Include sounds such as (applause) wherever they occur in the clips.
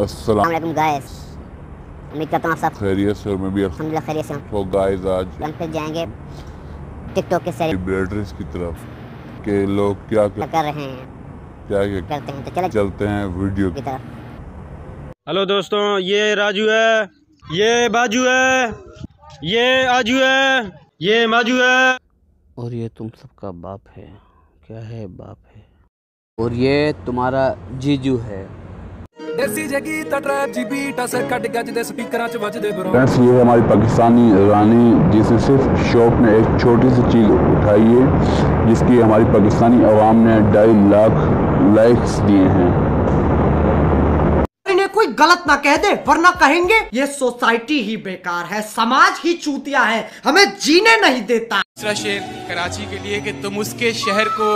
अस्सलाम गाइस उम्मीद करता हूँ आप सब खैरियत से और मैं भी अल्हम्दुलिल्लाह खैरियत से तो गाइस आज हम फिर जाएँगे टिकटॉक के की तरफ़ के लोग क्या क्या कर रहे हैं? क्या क्या करते हैं? तो चले। चलते हैं वीडियो की तरफ़। हेलो दोस्तों ये राजू है ये बाजू है ये आजू है ये माजू है। और ये तुम सबका बाप है। क्या है बाप है? और ये तुम्हारा जीजू है। देसी जे गीत जी बीट असर कट गजदे स्पीकरां च वजदे ब्रो। फ्रेंड्स ये हमारी पाकिस्तानी रानी जिसने सिर्फ़ शौक ने एक छोटी सी चीज़ उठाई है जिसकी हमारी पाकिस्तानी आवाम ने ढाई लाख लाइक्स दिए हैं। कोई गलत ना कह दे वरना कहेंगे ये सोसाइटी ही बेकार है समाज ही चूतिया है हमें जीने नहीं देता। दूसरा शेर कराची के लिए कि तुम उसके शहर को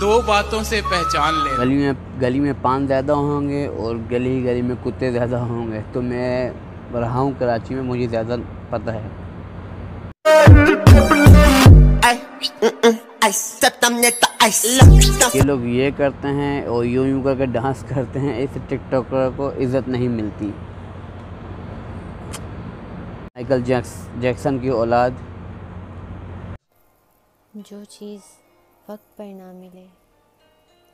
दो बातों से पहचान ले गली में गली में पान ज़्यादा होंगे और गली गली में कुत्ते ज़्यादा होंगे तो मैं रहा हूँ कराची में मुझे ज़्यादा पता है। ये लोग ये करते हैं और यूँ यूँ करके डांस करते हैं इस टिकटॉकर को इज़्ज़त नहीं मिलती। माइकल जैक्स जैक्सन की औलाद। जो चीज़ वक्त पर ना मिले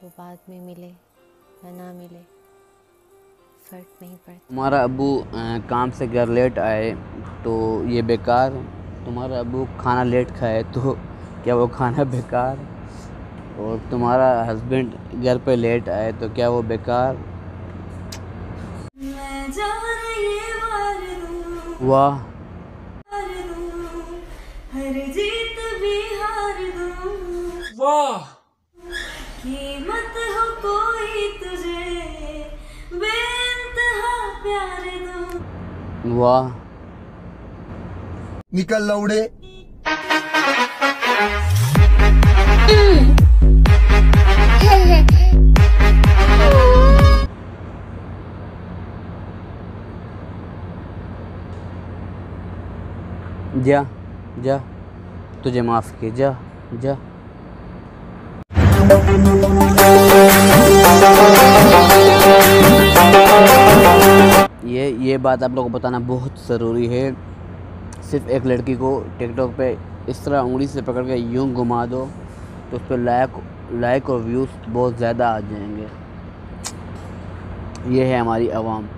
वो बाद में मिले या ना मिले फ़र्क नहीं पड़ता। तुम्हारा अबू काम से घर लेट आए तो ये बेकार। तुम्हारा अबू खाना लेट खाए तो क्या वो खाना बेकार? और तुम्हारा हस्बैंड घर पे लेट आए तो क्या वो बेकार? वाह। ਵਾਹ कीमत हो कोई तुझे प्यार दूँ। वाह। निकल लौड़े। जा जा तुझे माफ़ किए जा जा। ये ये बात आप लोगों को बताना बहुत ज़रूरी है। सिर्फ़ एक लड़की को टिकटॉक पे इस तरह उंगली से पकड़ के यूँ घुमा दो तो उस पर लाइक लाइक और व्यूज़ बहुत ज़्यादा आ जाएँगे। ये है हमारी आवाम।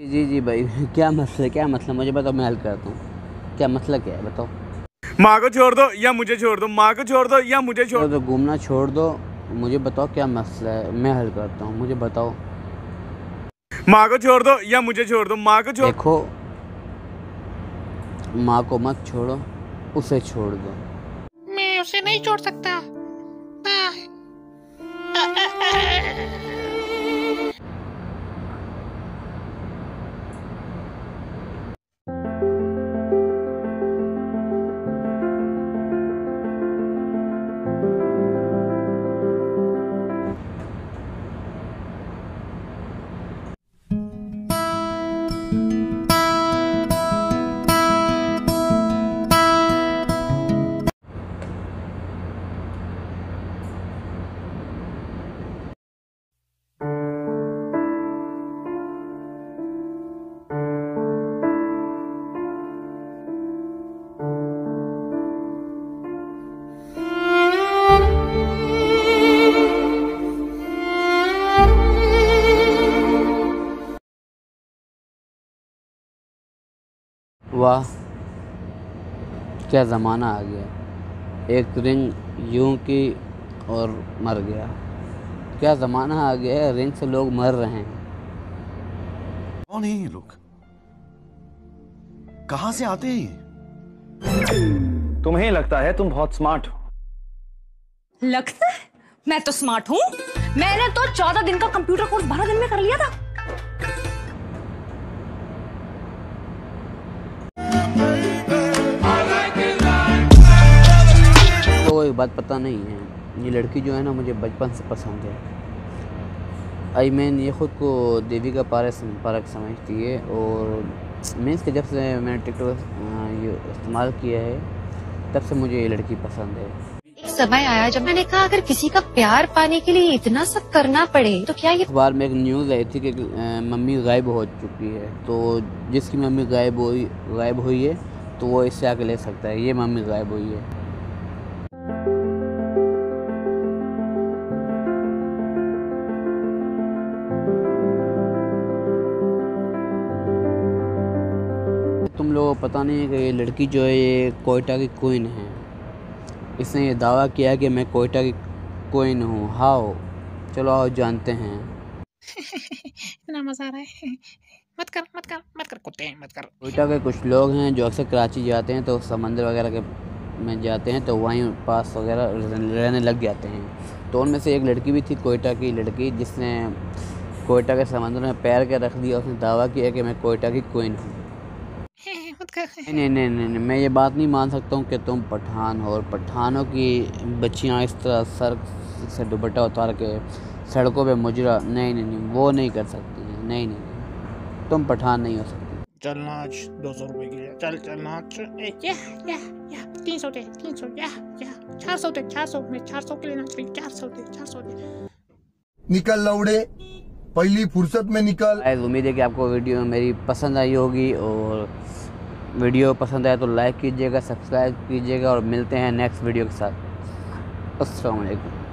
जी जी भाई (laughs) क्या मसला है क्या मसला? मुझे बताओ मैं हल करता हूँ। क्या मसला क्या है बताओ। माँ को छोड़ दो या मुझे छोड़ दो? माँ को छोड़ दो या मुझे छोड़ तो घूमना छोड़ दो। मुझे बताओ क्या मसला है? मैं हल करता हूँ मुझे बताओ। माँ को छोड़ दो या मुझे छोड़ दो? माँ को छोड़ देखो माँ को मत छोड़ो उसे छोड़ दो। मैं उसे नहीं छोड़ सकता। वाह क्या ज़माना आ गया? एक रिंग यूँ की और मर गया। क्या ज़माना आ गया है? रिंग से लोग मर रहे हैं। कौन है ये लोग? कहाँ से आते हैं ये? तुम्हें लगता है तुम बहुत स्मार्ट हो। लगता है? मैं तो स्मार्ट हूँ। मैंने तो चौदह दिन का कंप्यूटर कोर्स बारह दिन में कर लिया था। बात पता नहीं है। ये लड़की जो है ना मुझे बचपन से पसंद है। आई मीन ये ख़ुद को देवी का पारक पारक समझती है और मीन्स के जब से मैंने टिकटॉक ये इस्तेमाल किया है तब से मुझे ये लड़की पसंद है। एक समय आया जब मैंने कहा अगर किसी का प्यार पाने के लिए इतना सब करना पड़े तो क्या ये अखबार में एक न्यूज़ आई थी कि मम्मी गायब हो चुकी है। तो जिसकी मम्मी गायब हुई गायब हुई है तो वो इससे आके ले सकता है। ये मम्मी गायब हुई है। को पता नहीं है कि ये लड़की जो है ये कोयटा की क्वीन है। इसने ये दावा किया कि मैं कोयटा की क्वीन हूँ। हाओ चलो आओ जानते हैं। इतना मज़ा आ रहा है। मत कर मत कर मत कर कुत्ते मत कर। कोयटा के कुछ लोग हैं जो अक्सर कराची जाते हैं तो समंदर वगैरह के में जाते हैं तो वहीं पास वगैरह रहने लग जाते हैं। तो उनमें से एक लड़की भी थी कोयटा की लड़की जिसने कोयटा के समंदर में पैर के रख दिया। उसने दावा किया कि मैं कोयटा की क्वीन हूँ। नहीं नहीं नहीं नहीं नहीं, मैं ये बात नहीं मान सकता हूँ कि तुम पठान हो और पठानों की बच्चियाँ इस तरह सर से दुपट्टा उतार के सड़कों पे मुजरा नहीं नहीं नहीं वो नहीं कर सकती हैं नहीं नहीं नहीं तुम पठान नहीं हो सकती। चल नाच दो सौ रुपए के लिए चल चल नाच या या या तीन सौ दे तीन सौ या या चार सौ दे चार सौ मैं चार सौ के लिए नाच रही चार सौ दे चार सौ दे। निकल लौड़े पहली फुर्सत में निकल। उम्मीद है कि आपको वीडियो मेरी पसंद आई होगी और वीडियो पसंद आए तो लाइक कीजिएगा, सब्सक्राइब कीजिएगा और मिलते हैं नेक्स्ट वीडियो के साथ। अस्सलाम वालेकुम